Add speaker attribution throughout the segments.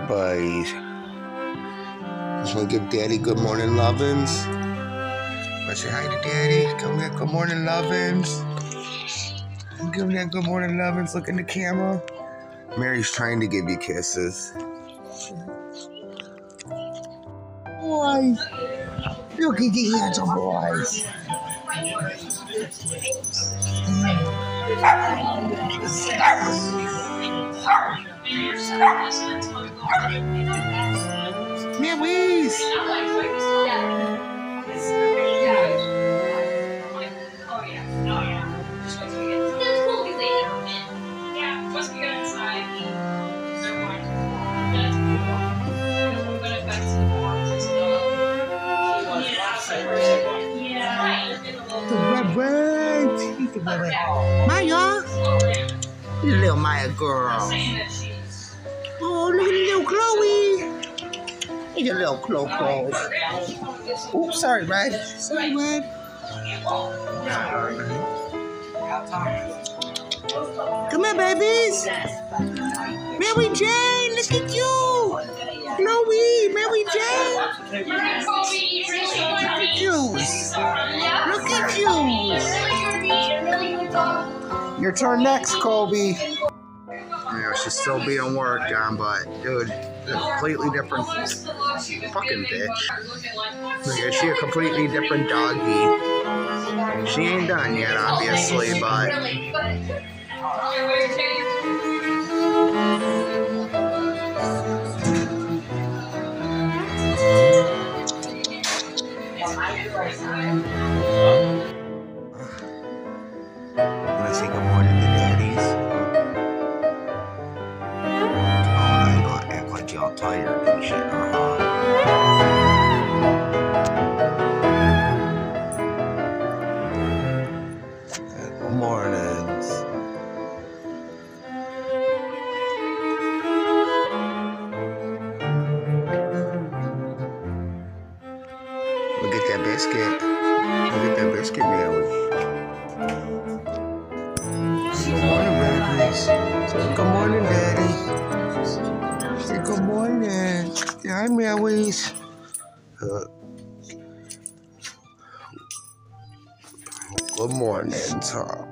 Speaker 1: boys. Just want to give Daddy good morning lovins. Wanna say hi to Daddy? Come get good morning lovins. Give him that good morning lovins. Look in the camera. Mary's trying to give you kisses. Boys. Look at the handsome boys. Mary's. Red bird. Maya. Little Maya girl. Oh, look at little Chloe. He's a little Chloe Chloe. Oops, sorry, Red. Sorry, Red. Come here, babies. Mary Jane, look at you. Chloe, Mary Jane. Look at you. Look at you. Your turn next, Colby. Yeah, she's still being worked on, but dude, completely different fucking bitch. At she a completely different doggy. She ain't done yet, obviously, but shit. Good at that biscuit. At that biscuit. Good morning, babies. Good morning, Daddy. Good morning. Say hi, Mary's. Uh, good morning, Tom.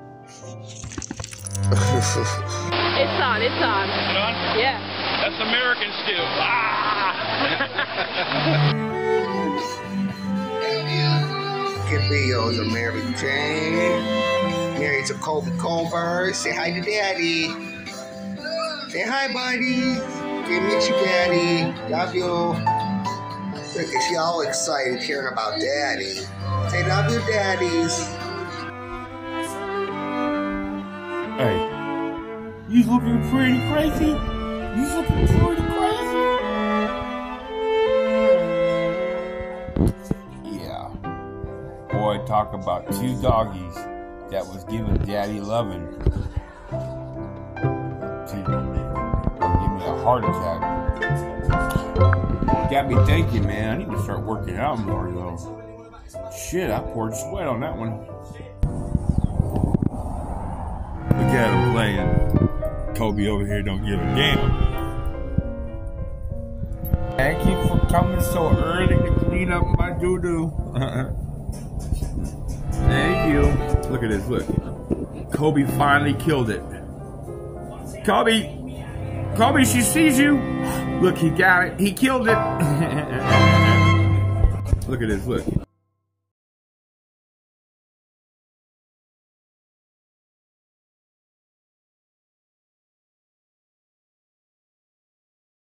Speaker 2: It's on, it's on.
Speaker 3: Is it on?
Speaker 2: Yeah.
Speaker 3: That's American stew. Ah!
Speaker 1: Get videos of Mary Jane. Mary's a Kobe Colbert. Say hi to Daddy. Say hi, buddy. Give me you, Daddy. Love you. Look, is she all excited hearing about Daddy? Say love you, daddies.
Speaker 4: Hey, you looking pretty crazy? You looking pretty crazy? Yeah. Boy, talk about two doggies that was giving daddy loving heart attack. Got me thinking, man, I need to start working out more though. Shit, I poured sweat on that one. Look at him playing. Kobe over here don't give a damn. Thank you for coming so early to clean up my doo doo. Thank you. Look at this. Look. Kobe finally killed it. Kobe. Kobe, she sees you. Look, he got it. He killed it. look at this. Look.